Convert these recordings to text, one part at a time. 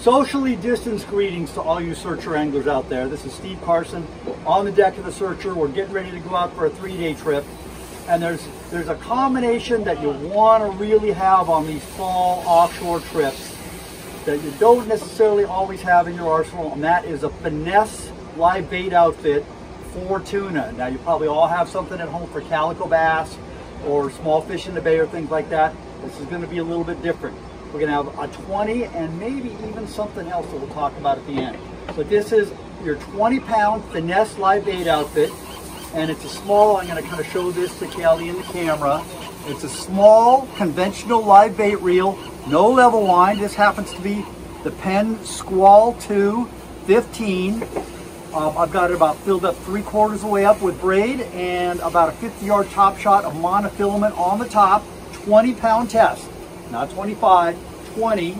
Socially distanced greetings to all you Searcher anglers out there. This is Steve Carson on the deck of the Searcher. We're getting ready to go out for a three-day trip. And there's there's a combination that you want to really have on these fall offshore trips that you don't necessarily always have in your arsenal, and that is a finesse live bait outfit for tuna. Now you probably all have something at home for calico bass or small fish in the bay or things like that. This is going to be a little bit different. We're going to have a 20 and maybe even something else that we'll talk about at the end. But this is your 20 pound finesse live bait outfit. And it's a small, I'm going to kind of show this to Kelly in the camera. It's a small conventional live bait reel, no level line. This happens to be the Penn Squall 2 15. Um, I've got it about filled up three quarters of the way up with braid and about a 50 yard top shot of monofilament on the top, 20 pound test not 25, 20.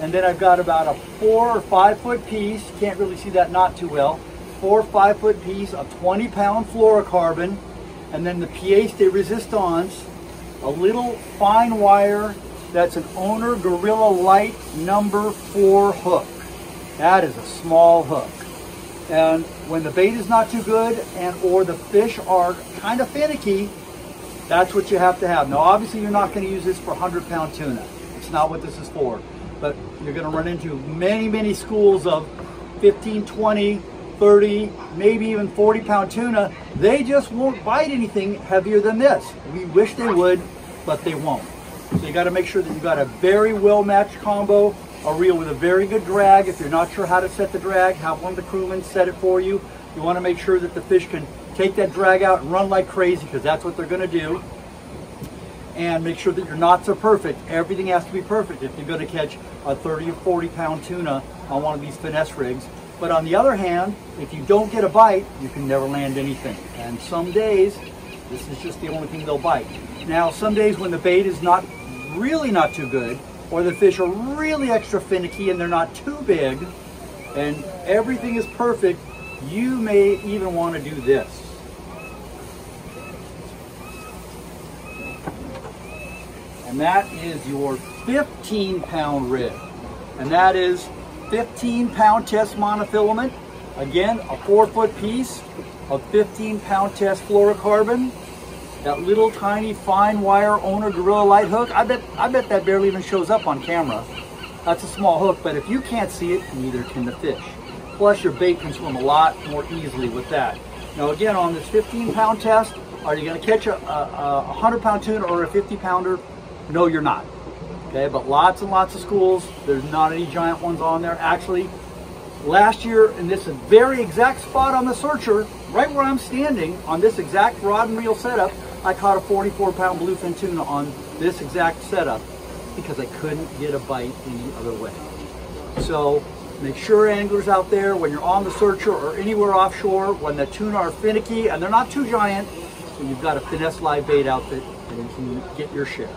And then I've got about a four or five foot piece, can't really see that not too well, four or five foot piece of 20 pound fluorocarbon, and then the pièce de resistance, a little fine wire that's an owner Gorilla Light number four hook. That is a small hook. And when the bait is not too good and or the fish are kind of finicky, that's what you have to have. Now, obviously, you're not going to use this for 100 pound tuna. It's not what this is for. But you're going to run into many, many schools of 15, 20, 30, maybe even 40 pound tuna. They just won't bite anything heavier than this. We wish they would, but they won't. So you got to make sure that you've got a very well matched combo, a reel with a very good drag. If you're not sure how to set the drag, have one of the crewmen set it for you. You want to make sure that the fish can take that drag out and run like crazy because that's what they're going to do. And make sure that your knots are perfect. Everything has to be perfect if you're going to catch a 30 or 40 pound tuna on one of these finesse rigs. But on the other hand, if you don't get a bite, you can never land anything. And some days, this is just the only thing they'll bite. Now, some days when the bait is not really not too good, or the fish are really extra finicky and they're not too big, and everything is perfect, you may even want to do this. and that is your 15 pound rig. And that is 15 pound test monofilament. Again, a four foot piece of 15 pound test fluorocarbon. That little tiny fine wire owner Gorilla Light hook. I bet, I bet that barely even shows up on camera. That's a small hook, but if you can't see it, neither can the fish. Plus your bait can swim a lot more easily with that. Now again, on this 15 pound test, are you gonna catch a, a, a 100 pound tuna or a 50 pounder? No, you're not. Okay, but lots and lots of schools. There's not any giant ones on there. Actually, last year in this very exact spot on the searcher, right where I'm standing on this exact rod and reel setup, I caught a 44 pound bluefin tuna on this exact setup because I couldn't get a bite any other way. So make sure anglers out there, when you're on the searcher or anywhere offshore, when the tuna are finicky and they're not too giant, so you've got a finesse live bait outfit and you can get your share.